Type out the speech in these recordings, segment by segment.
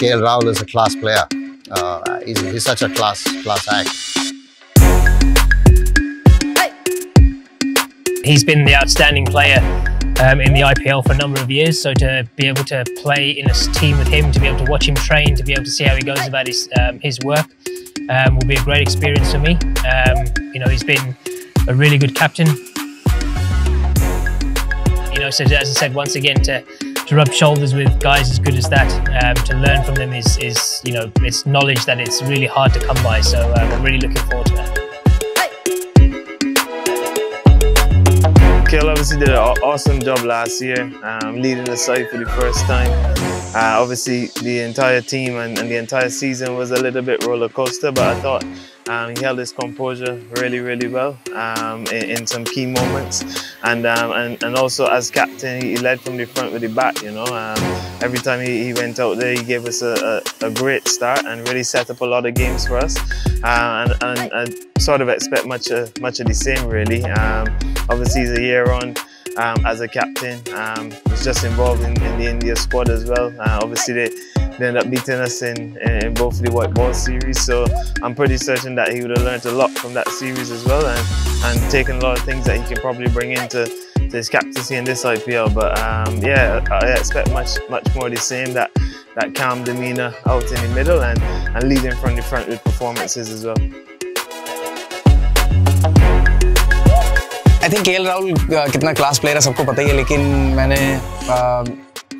KL Rahul is a class player. Uh, he's, he's such a class class act. He's been the outstanding player um, in the IPL for a number of years. So to be able to play in a team with him, to be able to watch him train, to be able to see how he goes about his um, his work, um, will be a great experience for me. Um, you know, he's been a really good captain. You know, so as I said, once again to to rub shoulders with guys as good as that, um, to learn from them is is you know it's knowledge that it's really hard to come by. So um, I'm really looking forward to that. KL obviously did an awesome job last year, um, leading the side for the first time. Uh, obviously, the entire team and, and, the entire season was a little bit roller coaster, but I thought um, he held his composure really, really well um, in, in, some key moments. And, um, and and also as captain, he led from the front with the back. You know, um, every time he, he, went out there, he gave us a, a, a, great start and really set up a lot of games for us. Uh, and, and I sort of expect much of, much of the same, really. Um, obviously, he's a year on. Um, as a captain. Just involved in, in, the India squad as well. Uh, obviously, they, they ended up beating us in, in both the white ball series, so I'm pretty certain that he would have learned a lot from that series as well and, and taken a lot of things that he can probably bring into to his captaincy in this IPL. But um, yeah, I expect much much more the same that that calm demeanour out in the middle and, and leading from the front with performances as well. Think के राहुल कितना class player है सबको पता ही है लेकिन मैंने आ,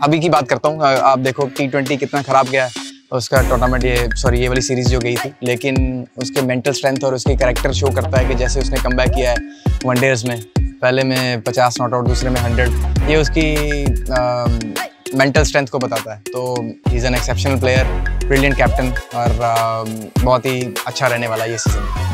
अभी की बात करता हूँ आप देखो टी ट्वेंटी कितना ख़राब गया है उसका टूर्नामेंट ये सॉरी ये वाली सीरीज़ जो गई थी लेकिन उसके मेंटल स्ट्रेंथ और उसके करेक्टर शो करता है कि जैसे उसने कम किया है वनडेज में पहले में पचास नॉट आउट दूसरे में हंड्रेड ये उसकी मेंटल स्ट्रेंथ को बताता है। तो is an exceptional player brilliant captain और आ, बहुत ही अच्छा रहने वाला ये सीज़न